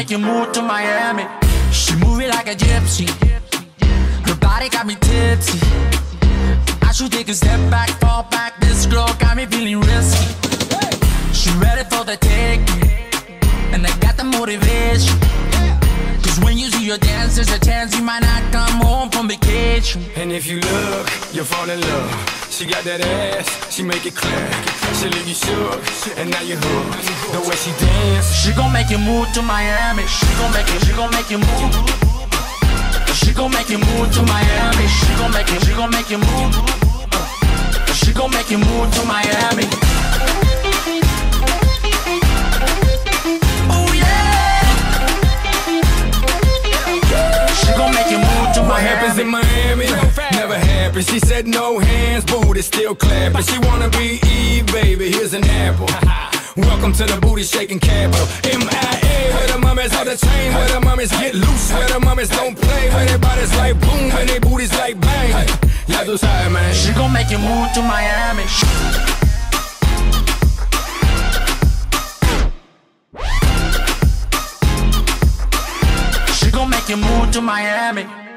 make you move to Miami. She move it like a gypsy. Her body got me tipsy. I should take a step back, fall back. This girl got me feeling risky. She ready for the taking, and I got the motivation. Cause when you see your dance, there's a chance you might not come home from vacation. And if you look, you'll fall in love. She got that ass, she make it clap. She leave you shook, and now you're hooked. The way she dance, She gon' make you move to Miami. She gon' make you, she gon' make you move. She gon' make you move to Miami. She gon' make you, she gon' make you move. She gon' make you move to Miami. Oh yeah. She gon' make you move to what happens in Miami. Miami. She said no hands, booty still clapping. She wanna be Eve, baby. Here's an apple. Welcome to the booty shaking capital. MIA, where the mummies on the chain, where the mummies get loose, where the mummies don't play, where their bodies like boom, and their booties like bang. Ya tú sabes, man. She gon' make you move to Miami. She gon' make you move to Miami.